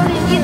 целый день.